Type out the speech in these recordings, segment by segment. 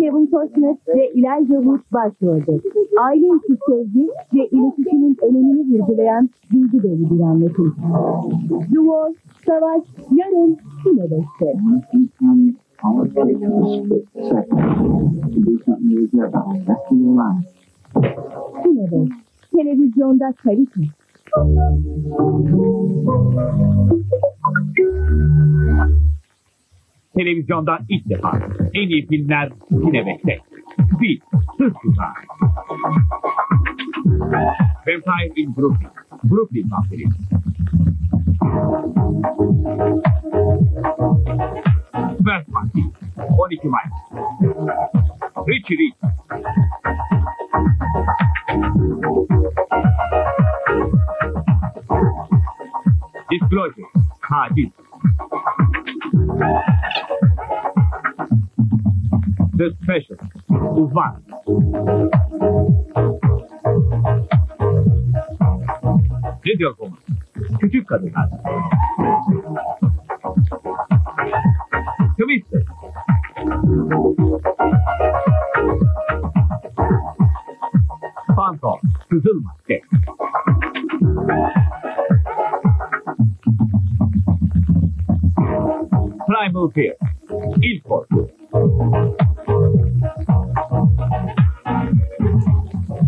Kevin Costner ve Elijah Wood başrolde. Aile içi sevgi ve iletişimin önemini vurgulayan bilgi dolu bir anlatım. The War, Savaş, Yarın. Yine Beş. Televizyonda kalite. Televizyonda ilk defa en iyi filmler Cinevek'te. Speed, Sır Tuzağı. Vampire in Brooklyn, Brooklyn Vampiri. First Party, 12 Mayıs. Richie Rich. Explosion. Hadith. The special. Uvan. Ne diyor bu? Küçük kadınlar. Kıvıstır. Pantol. Kızılma. Fear, İlk.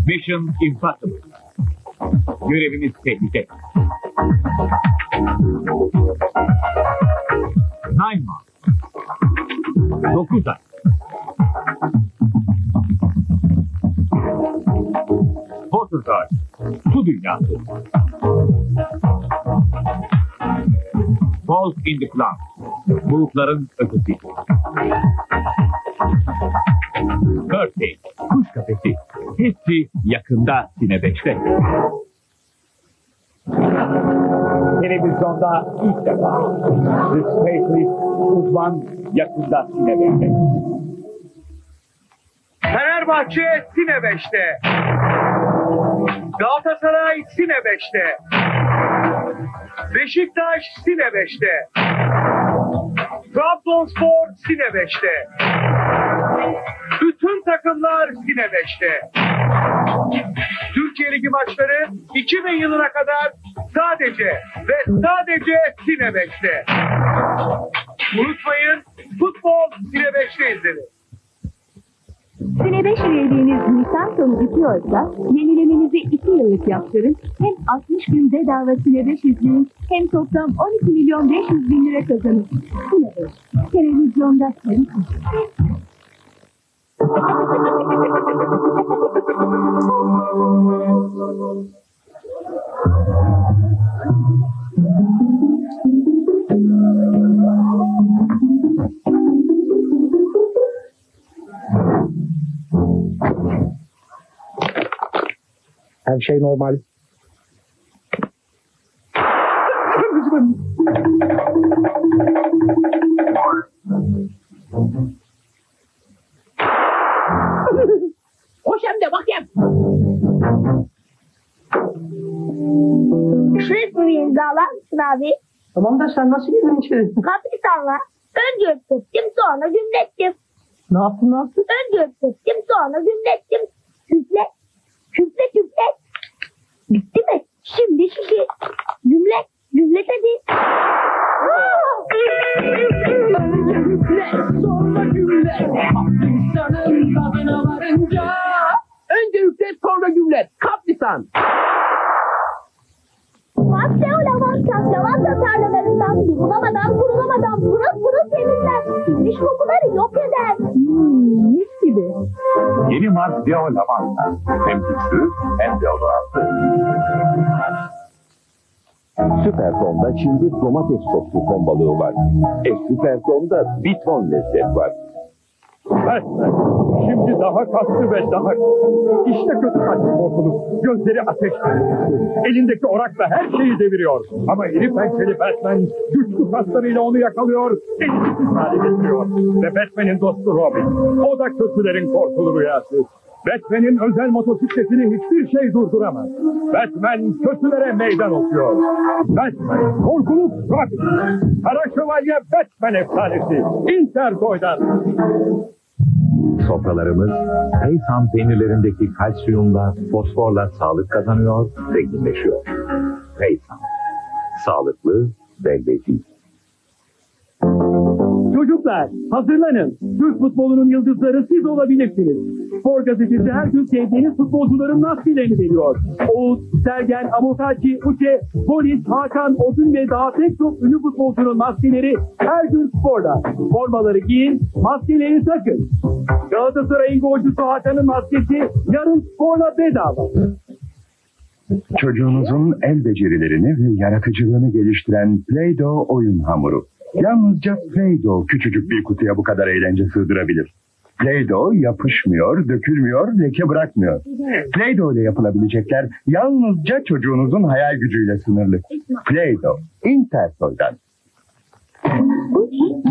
Mission Impossible. Görevimiz tehlike. Nine Months. Dokuz ay. Watergard. Su dünyası. Falls in the Clouds. Bulutların ötesi. Birthday. Kuş kafesi. Hepsi yakında Sine 5'te. Televizyonda ilk defa The Specialist uzman yakında Sine 5'te. Fenerbahçe Sine 5'te. Galatasaray Sine 5'te. Beşiktaş Sine 5'te. Trabzonspor Sine 5'te. Bütün takımlar Sine 5'te. Türkiye Ligi maçları 2000 yılına kadar sadece ve sadece Sine 5'te. Unutmayın futbol Sine 5'te izlenir. Sene 5 üyeliğiniz Nisan sonu bitiyorsa yenilemenizi 2 yıllık yaptırın. Hem 60 gün bedava Sine 5 izleyin hem toplam 12 milyon 500 bin lira kazanın. Sine 5. Televizyonda kalite. Şey normal. Koş hem de bakayım. Şu resmi imzalar mısın abi? Tamam da sen nasıl girdin içeri? Kapitanla önce öptüm sonra gümlettim. Ne yaptın ne yaptın? Önce öptüm sonra gümlettim. Küfle, küfle küfle. Bitti mi? Şimdi şişi. Gümlet, gümlet hadi. sonra gümlet. İnsanın tadına varınca. Önce yüklet sonra gümlet. Kaprisan. Madde Yeni Mars Deo Lavanta. Hem güçlü hem deodorantlı. Süper Ton'da şimdi domates soslu ton balığı var. E Süper Ton'da bir ton lezzet var. Batman. Şimdi daha kaslı ve daha... İşte kötü kalpli korkuluk. Gözleri ateş Elindeki orakla her şeyi deviriyor. Ama iri pençeli Batman güçlü kaslarıyla onu yakalıyor, etkisiz hale getiriyor. Ve Batman'in dostu Robin. O da kötülerin korkulu rüyası. Batman'in özel motosikletini hiçbir şey durduramaz. Batman kötülere meydan okuyor. Batman, korkuluk Robin. Kara Şövalye Batman efsanesi. Intertoy'dan. Sofralarımız Peysan peynirlerindeki kalsiyumla, fosforla sağlık kazanıyor, zenginleşiyor. Peysan. Sağlıklı ve leziz. Çocuklar hazırlanın. Türk futbolunun yıldızları siz olabilirsiniz. Spor gazetesi her gün sevdiğiniz futbolcuların maskelerini veriyor. Oğuz, Sergen, Amokachi, Uçe, Boris, Hakan, Odun ve daha pek çok ünlü futbolcunun maskeleri her gün sporda. Formaları giyin, maskeleri takın. Galatasaray'ın golcüsü Hakan'ın maskesi yarın sporla bedava. Çocuğunuzun el becerilerini ve yaratıcılığını geliştiren Play-Doh oyun hamuru. Yalnızca Play-Doh küçücük bir kutuya bu kadar eğlence sığdırabilir. Play-Doh yapışmıyor, dökülmüyor, leke bırakmıyor. Play-Doh ile yapılabilecekler yalnızca çocuğunuzun hayal gücüyle sınırlı. Play-Doh, Intertoy'dan.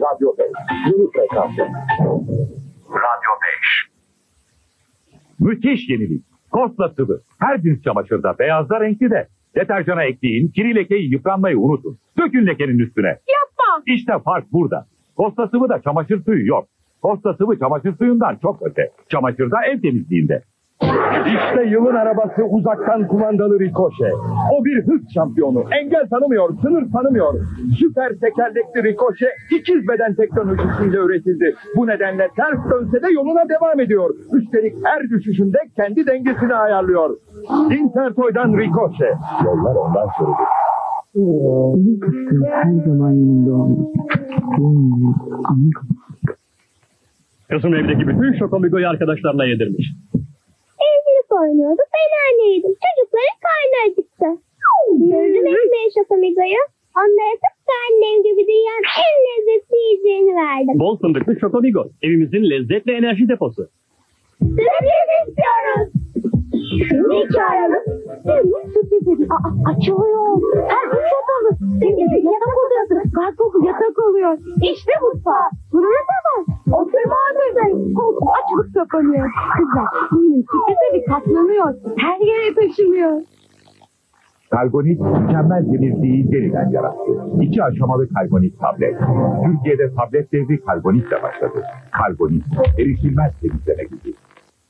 Radyo 5. Yeni frekansı. Müthiş yenilik. Kosla sıvı. Her cins çamaşırda beyazda renkli de. Deterjana ekleyin, kiri lekeyi yıpranmayı unutun. Dökün lekenin üstüne. Yapma. İşte fark burada. Kosta sıvı da çamaşır suyu yok. Kosta sıvı çamaşır suyundan çok öte. Çamaşırda ev temizliğinde. İşte yılın arabası uzaktan kumandalı Ricochet. O bir hız şampiyonu. Engel tanımıyor, sınır tanımıyor. Süper tekerlekli Ricochet ikiz beden teknolojisiyle üretildi. Bu nedenle ters dönse de yoluna devam ediyor. Üstelik her düşüşünde kendi dengesini ayarlıyor. Intertoy'dan Ricochet. Yollar ondan sürülür. Her zaman yanında olması. Kızım evdeki bütün şokomigoyu arkadaşlarına yedirmiş. Evcilik oynuyorduk. Ben anneydim. Çocukların karnı acıktı. Gördüm ekmeği şokomigoyu. Onlara tıpkı annem gibi dünyanın en lezzetli yiyeceğini verdim. Bol fındıklı şokomigo. Evimizin lezzet ve enerji deposu. Sürpriz istiyoruz. Şimdi çağıralım. Aa, açılıyor. Her gün kapalı. Senin yatak odası. Garkoku yatak oluyor. İşte mutfağı. Buraya da var. Oturma odası. Koltuk açılıp kapanıyor. Kızlar benim sürprize bir katlanıyor. Her yere taşınıyor. Kalgonit mükemmel temizliği yeniden yarattı. İki aşamalı Kalgonit tablet. Türkiye'de tablet devri Kalgonitle başladı. Kalgonit, erişilmez temizleme gücü.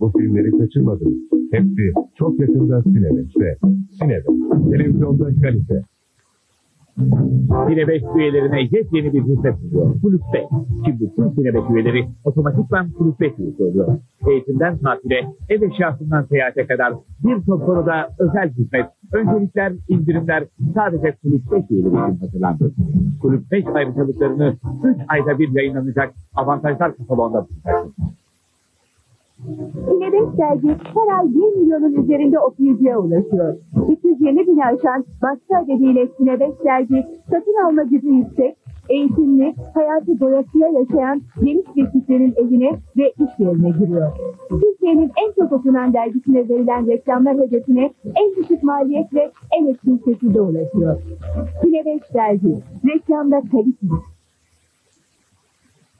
bu filmleri kaçırmadınız. Hepsi çok yakında Sinebeş'te. Sinebeş, televizyonda kalite. Cine 5 üyelerine yepyeni bir hizmet sunuyor. Kulüp 5. Şimdi tüm Cine 5 üyeleri otomatikman Kulüp 5 üyesi oluyor. Eğitimden tatile, ev eşyasından seyahate kadar birçok konuda özel hizmet, öncelikler, indirimler sadece Kulüp 5 üyeleri için hazırlandı. Kulüp 5 ayrıcalıklarını 3 ayda bir yayınlanacak avantajlar katalogunda bulacaksınız. Dergi her ay 1 milyonun üzerinde okuyucuya ulaşıyor. 220 bin aşan başka adediyle Sine 5 dergi satın alma gücü yüksek, eğitimli, hayatı doyasıya yaşayan geniş bir kitlenin evine ve iş yerine giriyor. Türkiye'nin en çok okunan dergisine verilen reklamlar hedefine en düşük maliyetle en etkin şekilde ulaşıyor. Sine 5 dergi, reklamda kaliteli.